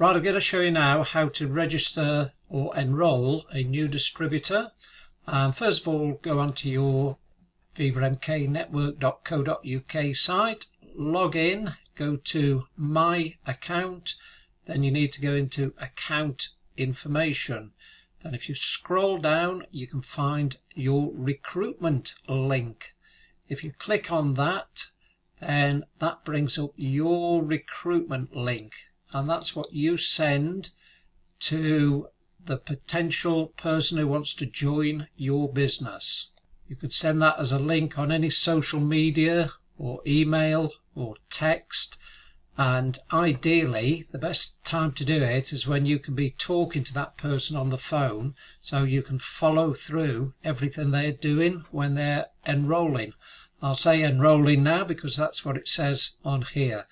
Right, I'm going to show you now how to register or enroll a new distributor. Um, first of all, go onto your vivamknetwork.co.uk site, log in, go to My Account, then you need to go into Account Information. Then if you scroll down, you can find your recruitment link. If you click on that, then that brings up your recruitment link and that's what you send to the potential person who wants to join your business. You could send that as a link on any social media or email or text and ideally the best time to do it is when you can be talking to that person on the phone so you can follow through everything they're doing when they're enrolling I'll say enrolling now because that's what it says on here.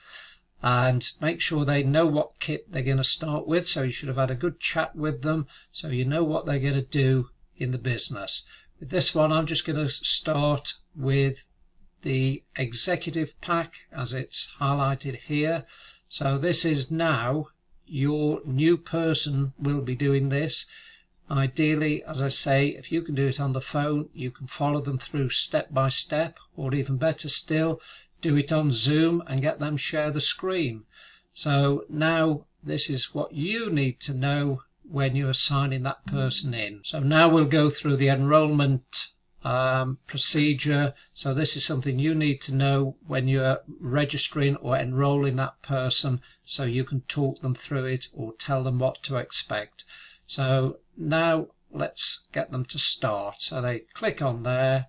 And make sure they know what kit they're going to start with. So you should have had a good chat with them so you know what they're going to do in the business. With this one, I'm just going to start with the executive pack as it's highlighted here. So this is now your new person will be doing this. Ideally, as I say, if you can do it on the phone, you can follow them through step by step, or even better still, do it on Zoom and get them share the screen. So now this is what you need to know when you're signing that person in. So now we'll go through the enrollment um, procedure. So this is something you need to know when you're registering or enrolling that person so you can talk them through it or tell them what to expect. So now let's get them to start. So they click on there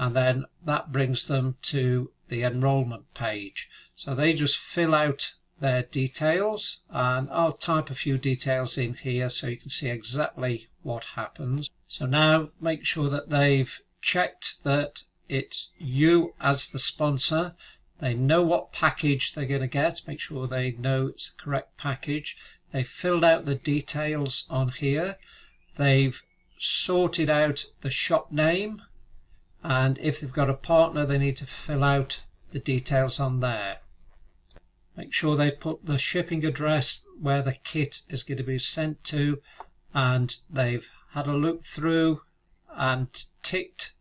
and then that brings them to the enrollment page. So they just fill out their details and I'll type a few details in here so you can see exactly what happens. So now make sure that they've checked that it's you as the sponsor. They know what package they're going to get. Make sure they know it's the correct package. They've filled out the details on here. They've sorted out the shop name. And if they've got a partner, they need to fill out the details on there. Make sure they put the shipping address where the kit is going to be sent to and they've had a look through and ticked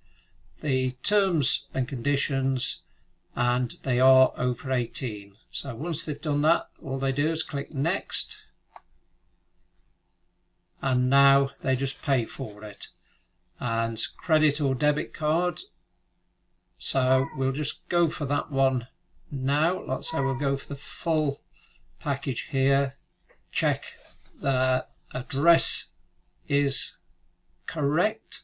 the terms and conditions and they are over 18. So once they've done that, all they do is click next and now they just pay for it and credit or debit card. So we'll just go for that one now. Let's say we'll go for the full package here. Check the address is correct.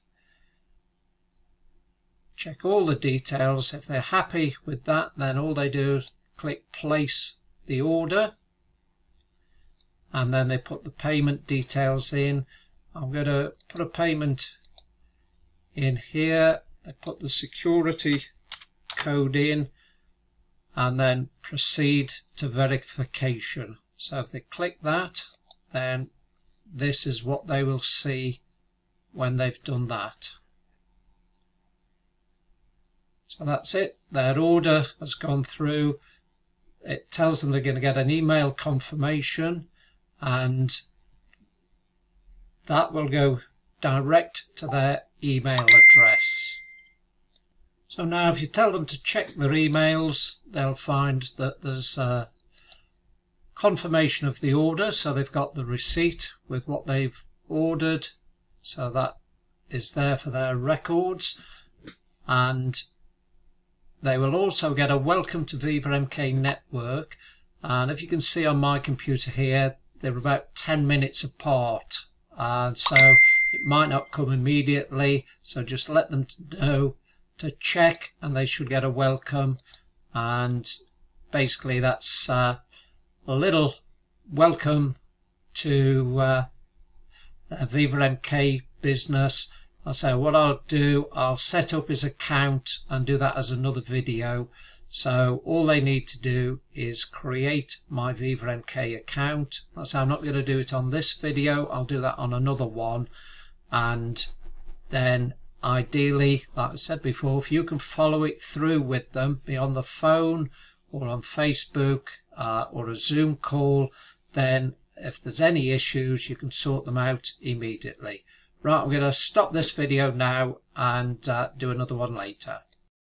Check all the details. If they're happy with that then all they do is click place the order. And then they put the payment details in. I'm going to put a payment in here. They put the security code in and then proceed to verification. So if they click that, then this is what they will see when they've done that. So that's it. Their order has gone through. It tells them they're going to get an email confirmation and that will go direct to their email address. So now if you tell them to check their emails, they'll find that there's a confirmation of the order. So they've got the receipt with what they've ordered. So that is there for their records. And they will also get a welcome to Viva MK network. And if you can see on my computer here, they're about 10 minutes apart and so it might not come immediately so just let them know to check and they should get a welcome and basically that's uh, a little welcome to uh, Viva MK business I say what I'll do I'll set up his account and do that as another video so all they need to do is create my Viva MK account. That's how I'm not going to do it on this video. I'll do that on another one. And then ideally, like I said before, if you can follow it through with them, be on the phone or on Facebook uh, or a Zoom call, then if there's any issues you can sort them out immediately. Right I'm going to stop this video now and uh, do another one later